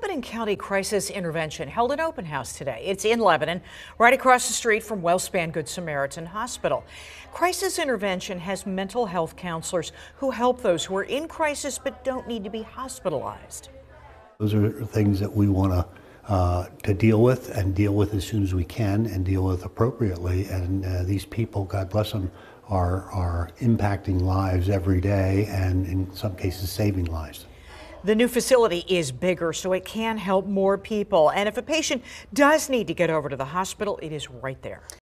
Lebanon County Crisis Intervention held an open house today. It's in Lebanon, right across the street from WellSpan Good Samaritan Hospital. Crisis Intervention has mental health counselors who help those who are in crisis but don't need to be hospitalized. Those are things that we want to uh, to deal with and deal with as soon as we can and deal with appropriately. And uh, these people, God bless them, are are impacting lives every day and in some cases saving lives. The new facility is bigger, so it can help more people. And if a patient does need to get over to the hospital, it is right there.